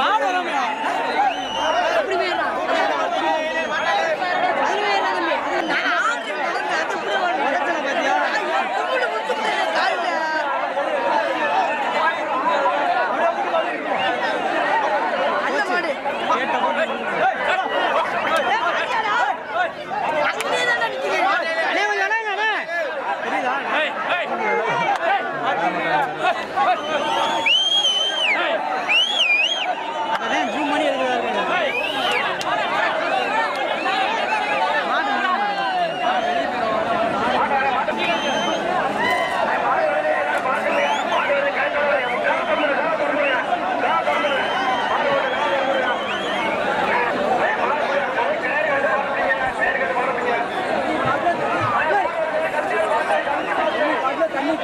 மாடு 快快快快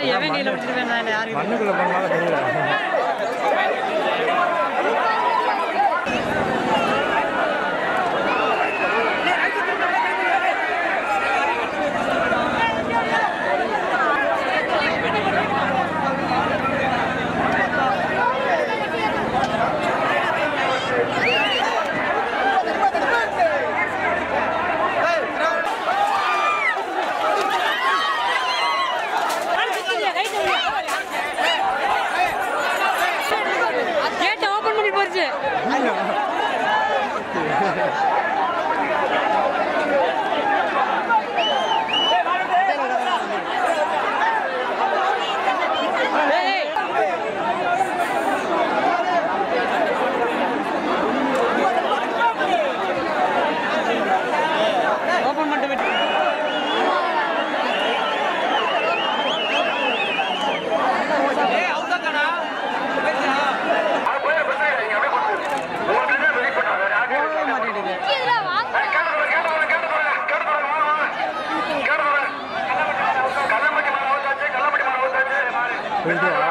யாரும் எவன் கையில் பிடிச்சிருக்கேன் யாரும் மண்ணுக்குள்ளே பண்ணாலும் 没电了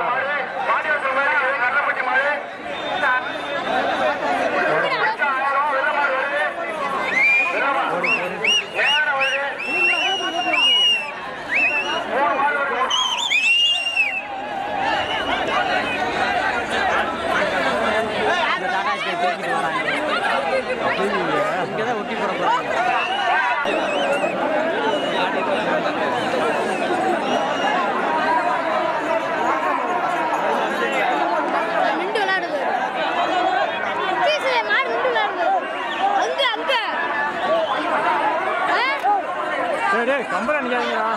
டே கம்பெனி அடிக்காதீங்களா